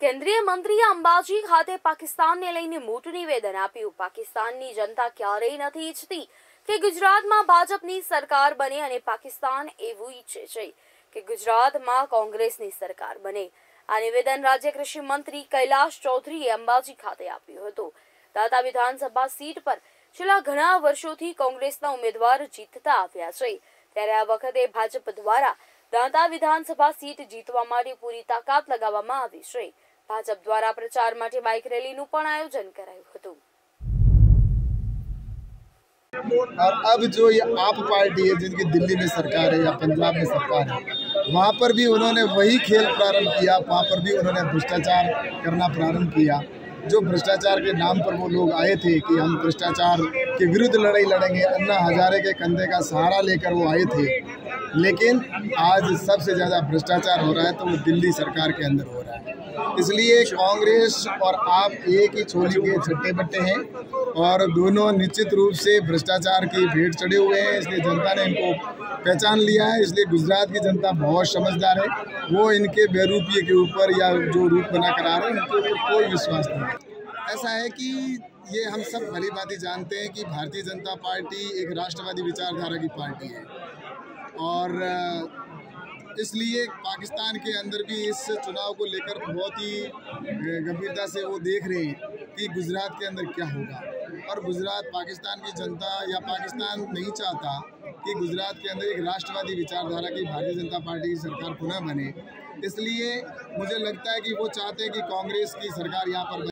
કેન્દ્રીય મંત્રીએ અંબાજી ખાતે પાકિસ્તાનને લઈને મોટું નિવેદન આપ્યું. પાકિસ્તાનની જનતા ક્યારેય નથી ઈચ્છતી કે ગુજરાતમાં ભાજપની સરકાર બને અને પાકિસ્તાન એવું ઈચ્છે છે કે ગુજરાતમાં કોંગ્રેસની સરકાર બને. આ નિવેદન રાજ્ય કૃષિ મંત્રી કૈલાશ ચૌધરીએ અંબાજી ખાતે આપ્યું હતું. દાતા વિધાનસભા સીટ પર છેલ્લા ઘણા વર્ષોથી કોંગ્રેસના ઉમેદવાર જીતતા આવ્યા છે. ત્યારે આ વખતે ભાજપ દ્વારા દાંતા વિધાનસભા સીટ જીતવા માટે પૂરી તાકાત લગાવવામાં આવી છે. ભાજપ દ્વારા પ્રચાર માટે બાઇક રેલીનું પણ આયોજન કરાયું હતું और अब जो ये आप पार्टी है जिनकी दिल्ली में सरकार है या पंजाब में सरकार है वहाँ पर भी उन्होंने वही खेल प्रारंभ किया वहाँ पर भी उन्होंने भ्रष्टाचार करना प्रारंभ किया जो भ्रष्टाचार के नाम पर वो लोग आए थे कि हम भ्रष्टाचार के विरुद्ध लड़ाई लड़ेंगे अन्ना हजारे के कंधे का सहारा लेकर वो आए थे लेकिन आज सबसे ज़्यादा भ्रष्टाचार हो रहा है तो वो दिल्ली सरकार के अंदर हो रहा है इसलिए कांग्रेस और आप एक ही छोली के छट्टे बट्टे हैं और दोनों निश्चित रूप से भ्रष्टाचार की भेंट चढ़े हुए हैं, इसलिए जनता ने इनको पहचान लिया है, इसलिए गुजरात की जनता बहुत समझदार है। वो इनके बेरूपिये के ऊपर या जो रूप बना कर रहे हैं उनके ऊपर कोई विश्वास नहीं ऐसा है कि ये हम सब भली भांति जानते हैं कि भारतीय जनता पार्टी एक राष्ट्रवादी विचारधारा की पार्टी है और इसलिए पाकिस्तान के अंदर भी इस चुनाव को लेकर बहुत ही गंभीरता से वो देख रहे हैं कि गुजरात के अंदर क्या होगा। और गुजरात पाकिस्तान की जनता या पाकिस्तान नहीं चाहता कि गुजरात के अंदर एक राष्ट्रवादी विचारधारा की भारतीय जनता पार्टी की सरकार पुनः बने। इसलिए मुझे लगता है कि वो चाहते हैं कि कांग्रेस की सरकार यहाँ पर